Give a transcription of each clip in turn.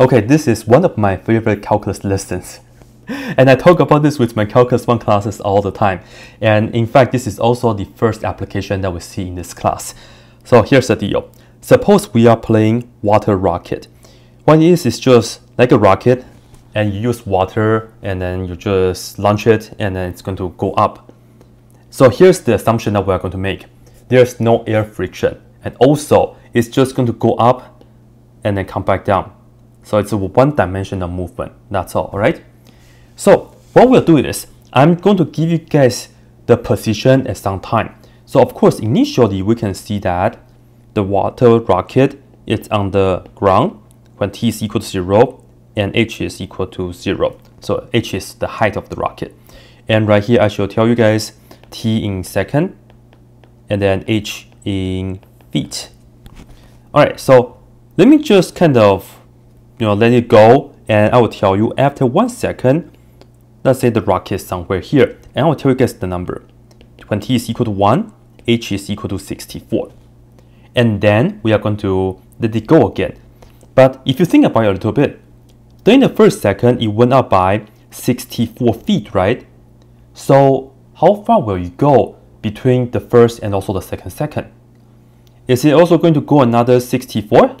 Okay, this is one of my favorite calculus lessons. and I talk about this with my Calculus 1 classes all the time. And in fact, this is also the first application that we see in this class. So here's the deal. Suppose we are playing water rocket. What it is just like a rocket and you use water and then you just launch it and then it's going to go up. So here's the assumption that we're going to make. There's no air friction and also it's just going to go up and then come back down. So it's a one-dimensional movement, that's all, alright? So what we'll do is, I'm going to give you guys the position at some time. So of course, initially we can see that the water rocket is on the ground when t is equal to 0 and h is equal to 0. So h is the height of the rocket. And right here I shall tell you guys t in second and then h in feet. Alright, so let me just kind of you know let it go and I will tell you after one second, let's say the rocket is somewhere here and I will tell you guys the number. When t is equal to 1, h is equal to 64. And then we are going to let it go again. But if you think about it a little bit, during the first second, it went up by 64 feet, right? So how far will you go between the first and also the second second? Is it also going to go another 64?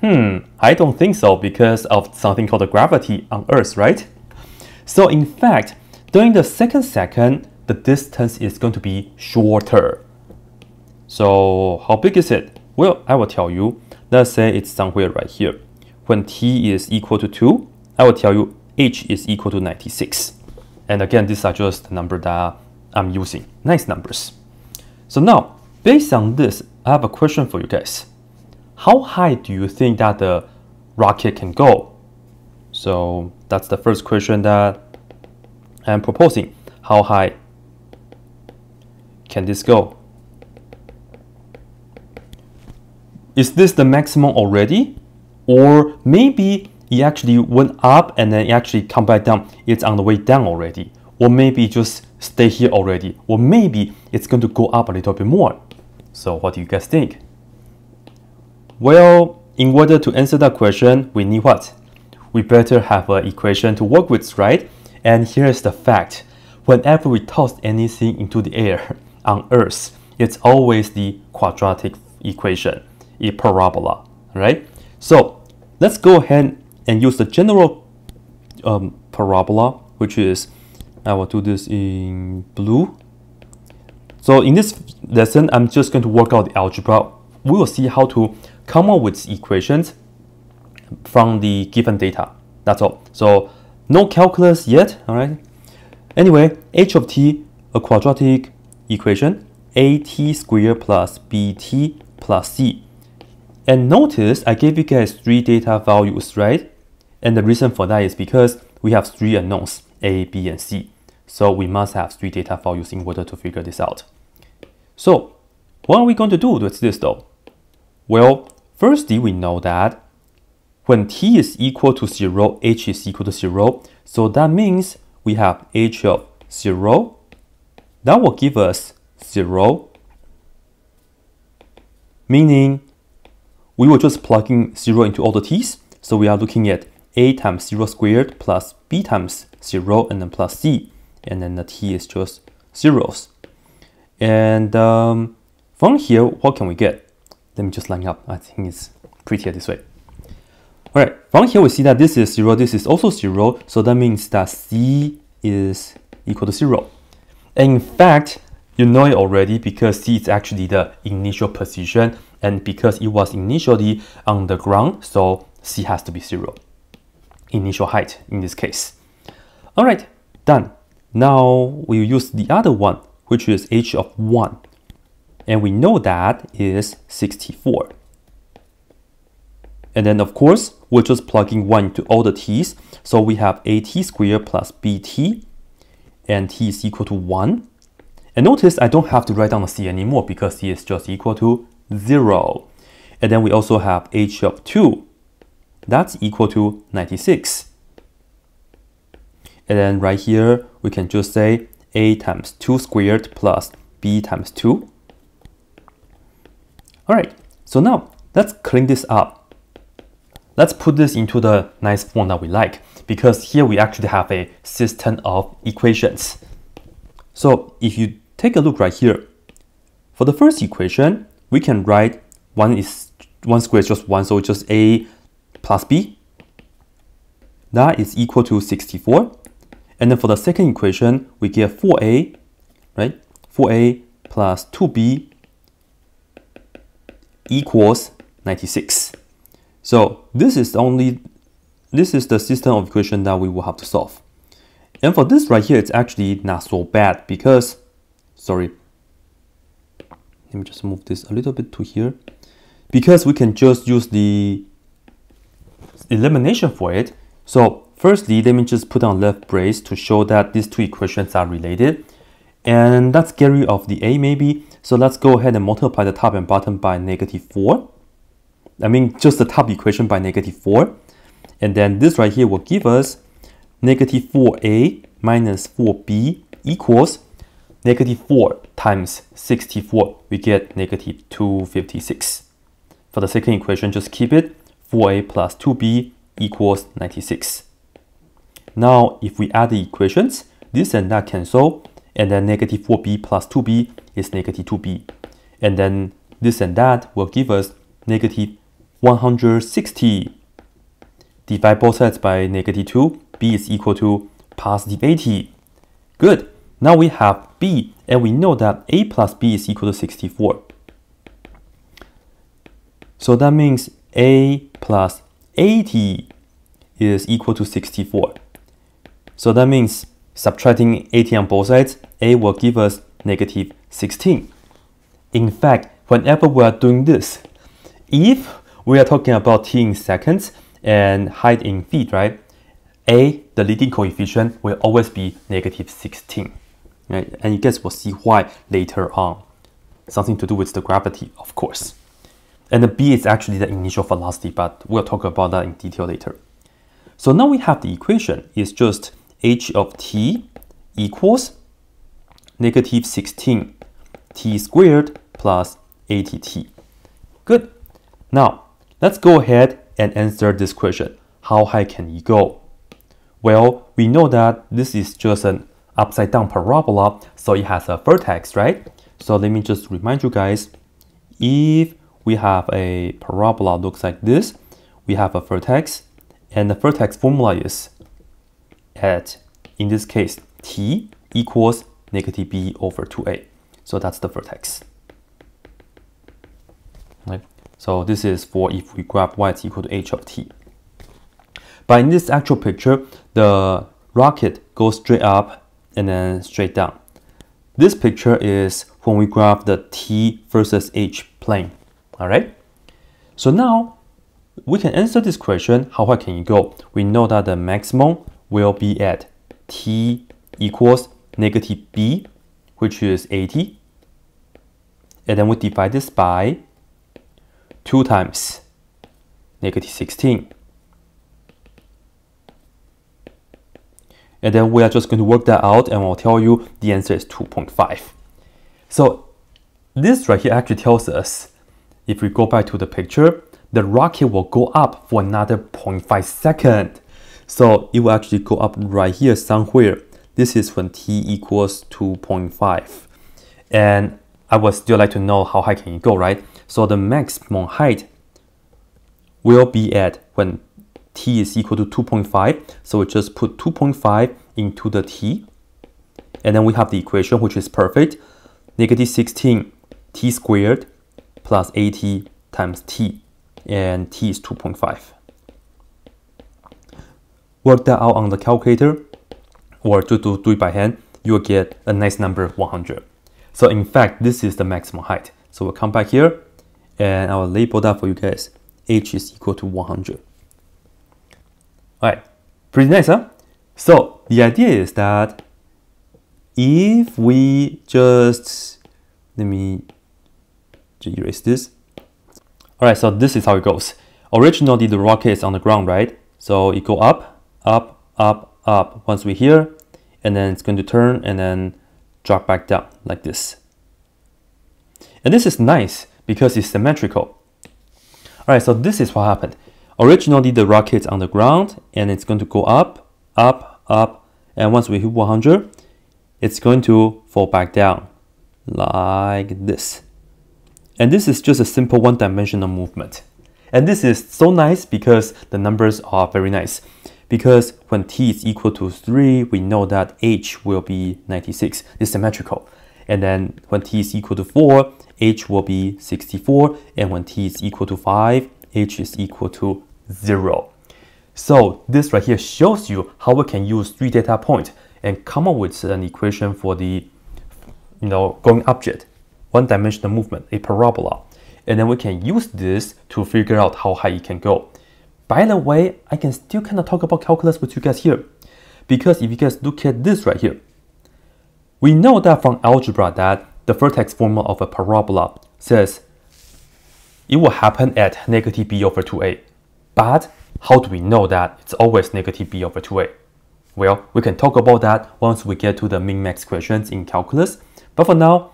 Hmm, I don't think so because of something called the gravity on Earth, right? So in fact, during the second second, the distance is going to be shorter. So how big is it? Well, I will tell you. Let's say it's somewhere right here. When t is equal to 2, I will tell you h is equal to 96. And again, these are just the number that I'm using. Nice numbers. So now, based on this, I have a question for you guys. How high do you think that the rocket can go? So that's the first question that I'm proposing. How high can this go? Is this the maximum already? Or maybe it actually went up and then it actually come back down. It's on the way down already. Or maybe just stay here already. Or maybe it's going to go up a little bit more. So what do you guys think? Well, in order to answer that question, we need what? We better have an equation to work with, right? And here's the fact. Whenever we toss anything into the air on Earth, it's always the quadratic equation a parabola, right? So let's go ahead and use the general um, parabola, which is, I will do this in blue. So in this lesson, I'm just going to work out the algebra. We will see how to come up with equations from the given data. That's all. So no calculus yet, all right? Anyway, h of t, a quadratic equation, at squared plus bt plus c and notice I gave you guys three data values, right? And the reason for that is because we have three unknowns, A, B, and C. So we must have three data values in order to figure this out. So what are we going to do with this though? Well, firstly, we know that when t is equal to 0, h is equal to 0. So that means we have h of 0. That will give us 0, meaning we were just plugging 0 into all the t's. So we are looking at a times 0 squared plus b times 0 and then plus c. And then the t is just zeros. And um, from here, what can we get? Let me just line up. I think it's prettier this way. Alright, from here we see that this is 0, this is also 0. So that means that c is equal to 0. And in fact, you know it already because C is actually the initial position and because it was initially on the ground, so C has to be zero. Initial height in this case. All right, done. Now we use the other one, which is h of 1. And we know that is 64. And then of course, we're just plugging 1 into all the t's. So we have at squared plus bt, and t is equal to 1. And notice I don't have to write down the c anymore because c is just equal to 0. And then we also have h of 2. That's equal to 96. And then right here, we can just say a times 2 squared plus b times 2. All right, so now let's clean this up. let's put this into the nice form that we like because here we actually have a system of equations. So if you take a look right here, for the first equation, we can write 1 is 1 squared is just 1, so it's just a plus b. That is equal to 64. And then for the second equation, we get 4a, right? 4a plus 2b equals 96. So this is only this is the system of equation that we will have to solve. And for this right here, it's actually not so bad because, sorry, let me just move this a little bit to here. Because we can just use the elimination for it. So firstly, let me just put on left brace to show that these two equations are related. And let's get of the a maybe. So let's go ahead and multiply the top and bottom by negative 4. I mean, just the top equation by negative 4. And then this right here will give us negative 4a minus 4b equals negative 4 times 64. We get negative 256. For the second equation, just keep it. 4a plus 2b equals 96. Now, if we add the equations, this and that cancel, and then negative 4b plus 2b is negative 2b. And then this and that will give us negative 160 Divide both sides by negative 2. b is equal to positive 80. Good. Now we have b, and we know that a plus b is equal to 64. So that means a plus 80 is equal to 64. So that means subtracting 80 on both sides, a will give us negative 16. In fact, whenever we are doing this, if we are talking about t in seconds, and height in feet, right? A, the leading coefficient, will always be negative 16. Right? And you guys will see why later on. Something to do with the gravity, of course. And the B is actually the initial velocity, but we'll talk about that in detail later. So now we have the equation. It's just h of t equals negative 16 t squared plus 80t. Good. Now, let's go ahead and answer this question. How high can you go? Well, we know that this is just an upside down parabola, so it has a vertex, right? So let me just remind you guys, if we have a parabola looks like this, we have a vertex, and the vertex formula is at, in this case, t equals negative b over 2a. So that's the vertex. Right. So this is for if we graph y is equal to h of t. But in this actual picture, the rocket goes straight up and then straight down. This picture is when we graph the t versus h plane. All right. So now we can answer this question, how high can you go? We know that the maximum will be at t equals negative b, which is 80. And then we divide this by 2 times negative 16. And then we are just going to work that out and I'll tell you the answer is 2.5. So this right here actually tells us, if we go back to the picture, the rocket will go up for another 0.5 second. So it will actually go up right here somewhere. This is when t equals 2.5. And I would still like to know how high can it go, right? So the maximum height will be at when t is equal to 2.5. So we just put 2.5 into the t. And then we have the equation, which is perfect. Negative 16 t squared plus 80 times t. And t is 2.5. Work that out on the calculator or to do, do it by hand, you'll get a nice number of 100. So in fact, this is the maximum height. So we'll come back here and I will label that for you guys. H is equal to 100. Alright, pretty nice, huh? So the idea is that if we just, let me erase this. Alright, so this is how it goes. Originally the rocket is on the ground, right? So it go up, up, up, up once we're here, and then it's going to turn and then drop back down like this. And this is nice because it's symmetrical. All right, so this is what happened. Originally, the rocket's on the ground and it's going to go up, up, up, and once we hit 100, it's going to fall back down like this. And this is just a simple one-dimensional movement. And this is so nice because the numbers are very nice. Because when t is equal to 3, we know that h will be 96. It's symmetrical. And then when t is equal to 4, h will be 64. And when t is equal to 5, h is equal to 0. So this right here shows you how we can use three data points and come up with an equation for the you know, going object, one-dimensional movement, a parabola. And then we can use this to figure out how high it can go. By the way, I can still kind of talk about calculus with you guys here. Because if you guys look at this right here, we know that from algebra that the vertex formula of a parabola says it will happen at negative b over 2a. But how do we know that it's always negative b over 2a? Well, we can talk about that once we get to the min-max questions in calculus. But for now,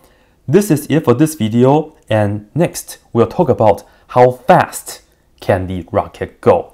this is it for this video and next we'll talk about how fast can the rocket go.